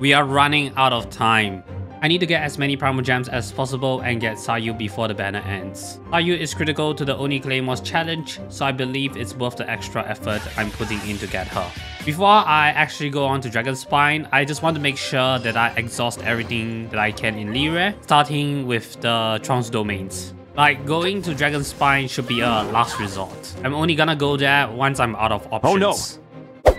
We are running out of time. I need to get as many Primogems as possible and get Sayu before the banner ends. Sayu is critical to the Only Claymores challenge, so I believe it's worth the extra effort I'm putting in to get her. Before I actually go on to Dragon Spine, I just want to make sure that I exhaust everything that I can in Liyue, starting with the Trounce Domains. Like, going to Dragon Spine should be a last resort. I'm only gonna go there once I'm out of options. Oh no!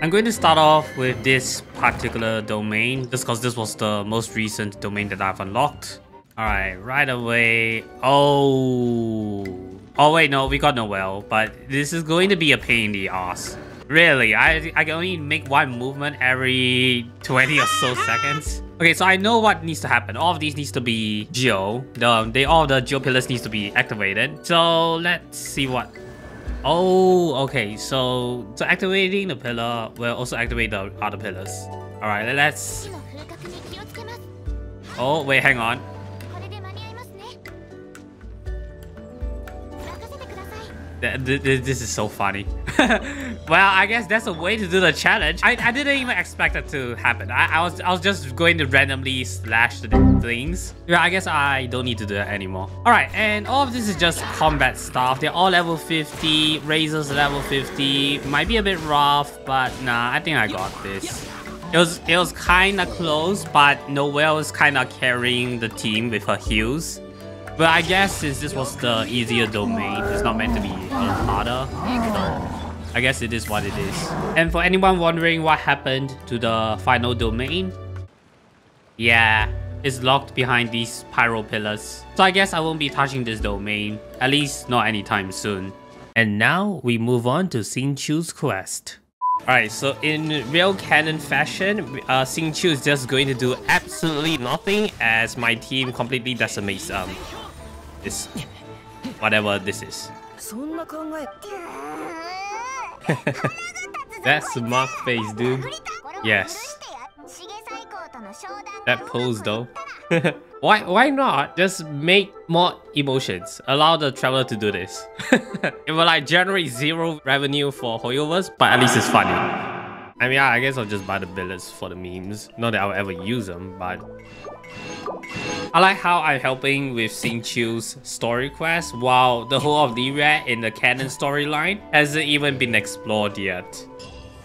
I'm going to start off with this particular domain just because this was the most recent domain that I've unlocked. Alright, right away. Oh. Oh wait, no, we got Noelle, but this is going to be a pain in the ass. Really, I, I can only make one movement every 20 or so seconds. Okay, so I know what needs to happen. All of these needs to be Geo. The, they, all the Geo pillars needs to be activated. So let's see what Oh, okay. So, so activating the pillar will also activate the other pillars. All right, let's. Oh, wait, hang on. This is so funny. well, I guess that's a way to do the challenge. I, I didn't even expect it to happen. I, I was I was just going to randomly slash the things. Yeah, I guess I don't need to do that anymore. All right, and all of this is just combat stuff. They're all level 50. Razor's level 50. Might be a bit rough, but nah, I think I got this. It was it was kind of close, but Noelle was kind of carrying the team with her heals. But I guess since this was the easier domain, it's not meant to be um, harder. So I guess it is what it is. And for anyone wondering what happened to the final domain, yeah, it's locked behind these pyro pillars. So I guess I won't be touching this domain, at least not anytime soon. And now we move on to Xingqiu's quest. Alright, so in real canon fashion, uh, Xingqiu is just going to do absolutely nothing as my team completely decimates um, this, whatever this is. That's smug face, dude. Yes. That pose though. why why not just make more emotions? Allow the traveler to do this. it will like generate zero revenue for HoYoverse, but at least it's funny. I mean, I guess I'll just buy the billets for the memes. Not that I'll ever use them, but... I like how I'm helping with Xingqiu's story quest, while the whole of Liyue in the canon storyline hasn't even been explored yet.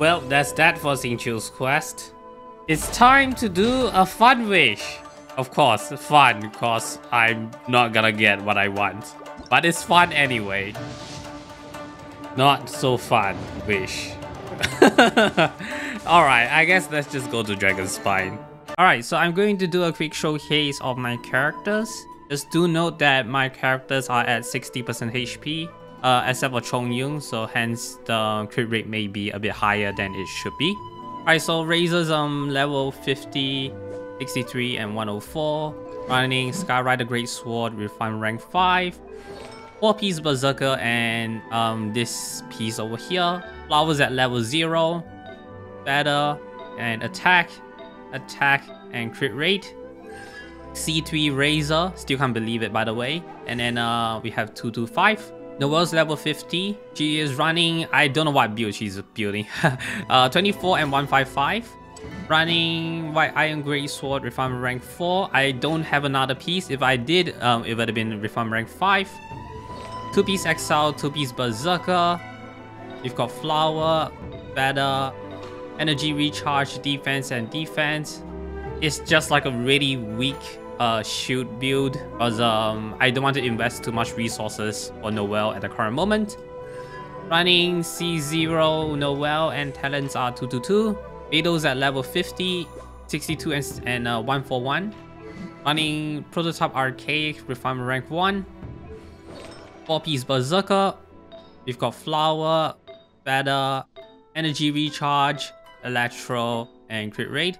Well, that's that for Xingqiu's quest. It's time to do a fun wish. Of course, fun, because I'm not gonna get what I want. But it's fun anyway. Not so fun wish. Alright, I guess let's just go to Dragon Spine. Alright, so I'm going to do a quick showcase of my characters. Just do note that my characters are at 60% HP, uh, except for Chong Chongyun, so hence the crit rate may be a bit higher than it should be. Alright, so Razor's um level 50, 63, and 104. Running Skyrider Great Sword with rank 5. 4 piece Berserker and um this piece over here. Flowers at level 0. Better and attack, attack and crit rate. C3 Razor, still can't believe it by the way. And then uh we have 225. Noelle's level 50. She is running, I don't know what build she's building. uh, 24 and 155. Running White Iron Great Sword, Refinement rank 4. I don't have another piece. If I did, um, it would have been Refinement rank 5. 2 piece Exile, 2 piece Berserker. We've got Flower, Better, Energy Recharge, Defense, and Defense. It's just like a really weak uh, shield build because um, I don't want to invest too much resources on Noelle at the current moment. Running C0, Noelle, and talents are 222. Beidou's at level 50, 62, and, and uh, 141. Running Prototype Archaic, Refinement rank 1. 4 piece Berserker. We've got Flower, Better, Energy Recharge, Electro, and Crit Rate.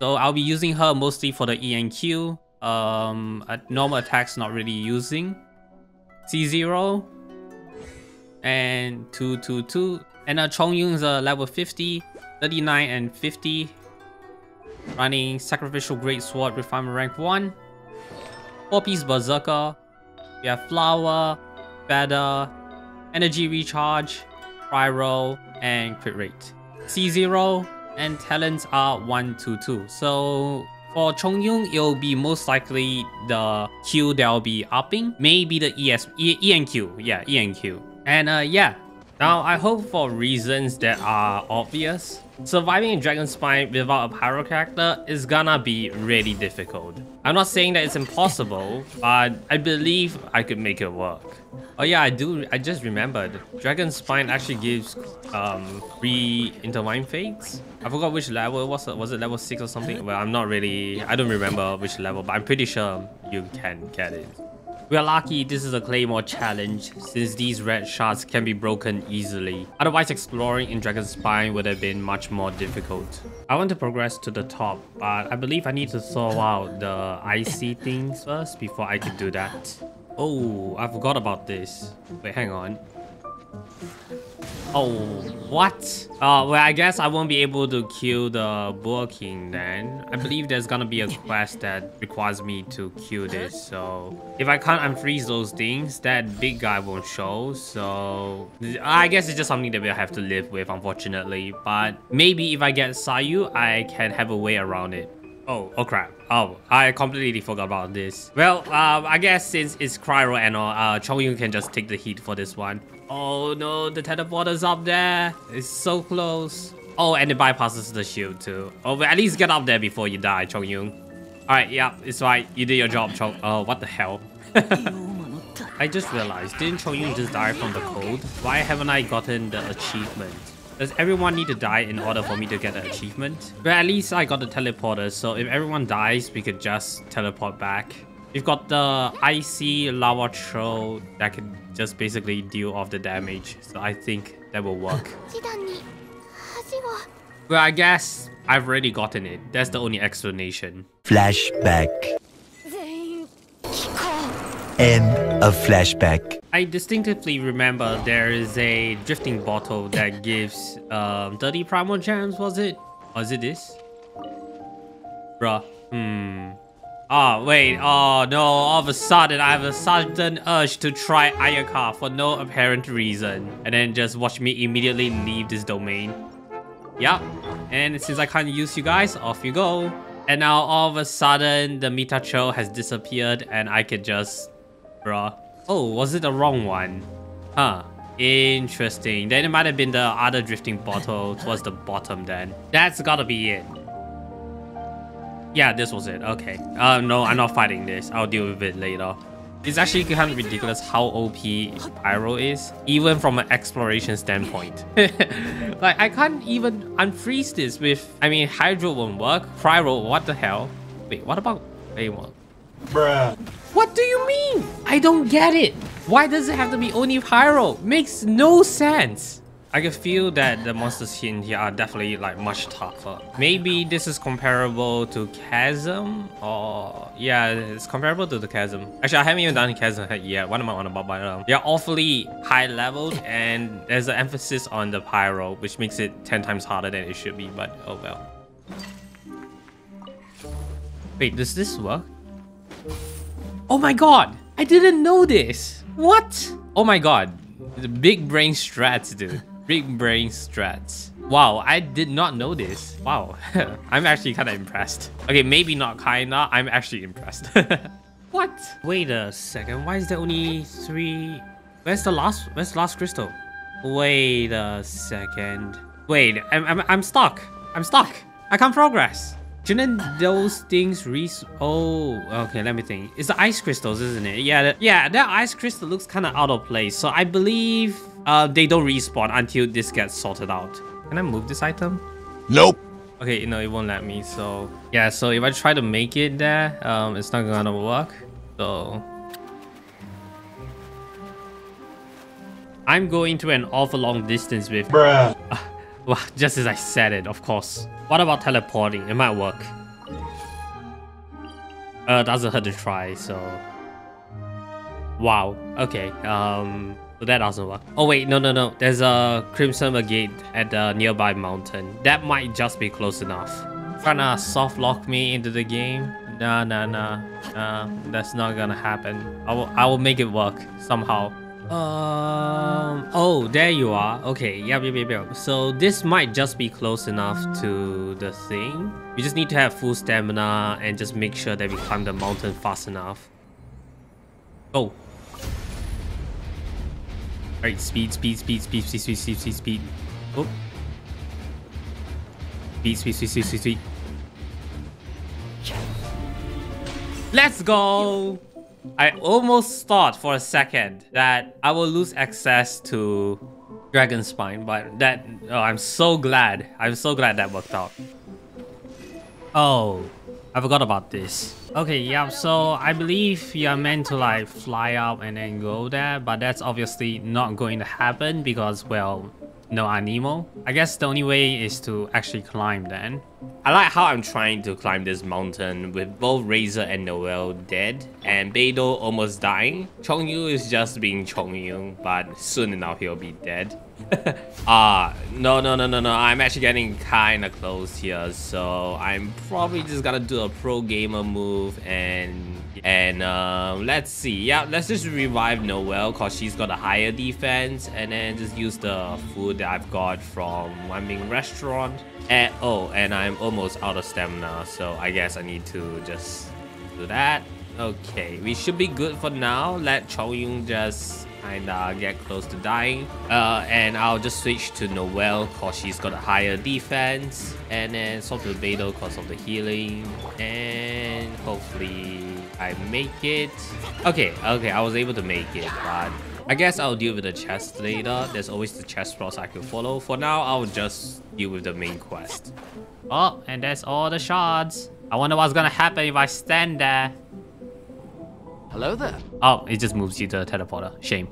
So I'll be using her mostly for the ENQ, um, normal attacks not really using. C0 and 222. And uh, Chongyun's uh, level 50, 39 and 50. Running Sacrificial Great Sword Refinement rank 1. 4 piece Berserker. We have Flower, Better, Energy Recharge, Pyro, and Crit Rate. C0, and talents are 1 to 2. So for Chongyun, it'll be most likely the Q that will be upping, maybe the ES, e, and Q, yeah, E and Q. And uh, yeah, now I hope for reasons that are obvious, surviving in Dragon Spine without a pyro character is gonna be really difficult. I'm not saying that it's impossible, but I believe I could make it work. Oh yeah, I do. I just remembered. Dragon Spine actually gives um three intertwine fates. I forgot which level it was. Was it level six or something? Well, I'm not really. I don't remember which level, but I'm pretty sure you can get it. We are lucky this is a Claymore challenge, since these red shards can be broken easily. Otherwise, exploring in Dragon's Spine would have been much more difficult. I want to progress to the top, but I believe I need to throw out the icy things first before I can do that. Oh, I forgot about this. Wait, hang on. Oh, what? Uh, well, I guess I won't be able to kill the Boar King then. I believe there's gonna be a quest that requires me to kill this, so... If I can't unfreeze those things, that big guy won't show, so... I guess it's just something that we'll have to live with, unfortunately. But maybe if I get Sayu, I can have a way around it. Oh, oh crap. Oh, I completely forgot about this. Well, uh, I guess since it's Cryo and all, uh, Chongyun can just take the heat for this one. Oh no, the teleporter's up there. It's so close. Oh, and it bypasses the shield too. Oh, but at least get up there before you die, Chong Chongyun. Alright, yeah, it's right. You did your job, Chong. Oh, what the hell? I just realized, didn't Chong Chongyun just die from the cold? Why haven't I gotten the achievement? Does everyone need to die in order for me to get the achievement? But at least I got the teleporter, so if everyone dies, we could just teleport back. We've got the icy lava troll that can just basically deal off the damage, so I think that will work. well, I guess I've already gotten it. That's the only explanation. Flashback. End of flashback. I distinctively remember there is a drifting bottle that gives um, 30 primogems, was it? Was it this? Bruh. Hmm. Oh, wait. Oh, no. All of a sudden, I have a sudden urge to try Ayaka for no apparent reason. And then just watch me immediately leave this domain. Yep. And since I can't use you guys, off you go. And now all of a sudden, the Mitachurl has disappeared and I could just... Bruh. Oh, was it the wrong one? Huh. Interesting. Then it might have been the other drifting bottle towards the bottom then. That's gotta be it. Yeah, this was it. Okay. Uh, no, I'm not fighting this. I'll deal with it later. It's actually kind of ridiculous how OP Pyro is, even from an exploration standpoint. like, I can't even unfreeze this with... I mean, Hydro won't work. Pyro, what the hell? Wait, what about... Wait, what? Bruh. What do you mean? I don't get it. Why does it have to be only Pyro? Makes no sense. I can feel that the monsters in here are definitely like much tougher. Maybe this is comparable to Chasm or yeah, it's comparable to the Chasm. Actually, I haven't even done Chasm yet. What am I on about by now? They're awfully high leveled and there's an emphasis on the Pyro, which makes it 10 times harder than it should be, but oh well. Wait, does this work? Oh my god! I didn't know this! What? Oh my god. The big brain strats, dude. Big brain strats. Wow, I did not know this. Wow, I'm actually kind of impressed. Okay, maybe not kinda, I'm actually impressed. what? Wait a second, why is there only three? Where's the last, where's the last crystal? Wait a second. Wait, I'm, I'm, I'm stuck. I'm stuck. I can't progress. Shouldn't those things res- Oh, okay, let me think. It's the ice crystals, isn't it? Yeah, yeah, that ice crystal looks kind of out of place. So I believe uh, they don't respawn until this gets sorted out. Can I move this item? Nope. Okay, no, it won't let me. So yeah, so if I try to make it there, um, it's not gonna work. So I'm going to an awful long distance with. Bruh. Well, just as I said it, of course. What about teleporting? It might work. Uh, doesn't hurt to try, so... Wow, okay, um... That doesn't work. Oh wait, no, no, no. There's a Crimson Agate at the nearby mountain. That might just be close enough. Trying to soft lock me into the game? Nah, nah, nah. Nah, that's not gonna happen. I will, I will make it work somehow. Um. Oh, there you are. Okay. Yep, yep, yep, yep. So this might just be close enough to the thing. We just need to have full stamina and just make sure that we climb the mountain fast enough. Oh. Alright, speed, speed, speed, speed, speed, speed, speed, speed, speed. Oh. Speed, speed, speed, speed, speed, speed. Let's go! I almost thought for a second that I will lose access to Dragon Spine, but that oh, I'm so glad. I'm so glad that worked out. Oh, I forgot about this. Okay, yeah, so I believe you are meant to like fly up and then go there, but that's obviously not going to happen because, well, no Anemo. I guess the only way is to actually climb then. I like how I'm trying to climb this mountain with both Razor and Noelle dead and Beidou almost dying. Chongyun is just being Chongyun, but soon enough he'll be dead. Ah, uh, no, no, no, no, no. I'm actually getting kinda close here, so I'm probably just gonna do a pro gamer move and and uh, let's see. Yeah, let's just revive Noelle because she's got a higher defense and then just use the food that I've got from Wanmin restaurant. And oh, and I'm almost out of stamina, so I guess I need to just do that. Okay, we should be good for now. Let Chongyun just kinda get close to dying. Uh, and I'll just switch to Noelle cause she's got a higher defense. And then swap to Beidou cause of the healing. And hopefully I make it. Okay, okay, I was able to make it, but I guess I'll deal with the chest later. There's always the chest plots I can follow. For now, I'll just deal with the main quest. Oh, and that's all the shards. I wonder what's gonna happen if I stand there. Hello there. Oh, it just moves you to the teleporter. Shame.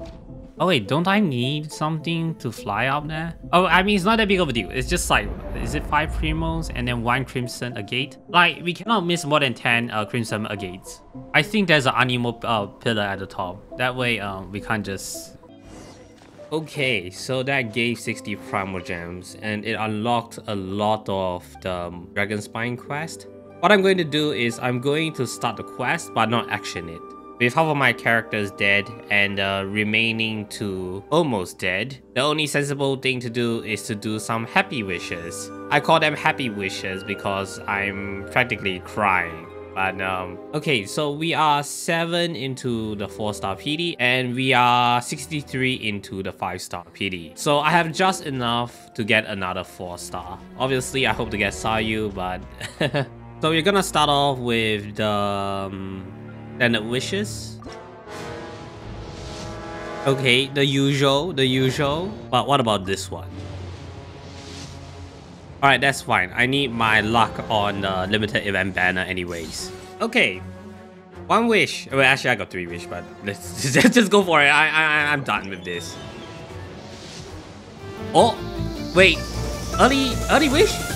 Oh wait, don't I need something to fly up there? Oh, I mean, it's not that big of a deal. It's just like, is it 5 primos and then 1 crimson agate? Like, we cannot miss more than 10 uh, crimson agates. I think there's an Anemo uh, pillar at the top. That way, um, we can't just... Okay, so that gave 60 primogems and it unlocked a lot of the um, Dragon Spine quest. What I'm going to do is I'm going to start the quest but not action it. With half of my characters dead and uh, remaining to almost dead, the only sensible thing to do is to do some happy wishes. I call them happy wishes because I'm practically crying. But um, okay, so we are 7 into the 4 star pity and we are 63 into the 5 star pity. So I have just enough to get another 4 star. Obviously, I hope to get Sayu, but... so we're gonna start off with the... Um, then it wishes. Okay, the usual, the usual. But what about this one? Alright, that's fine. I need my luck on the limited event banner anyways. Okay. One wish. Well, actually, I got three wish, but let's just go for it. I, I, I'm done with this. Oh, wait. Early, early wish?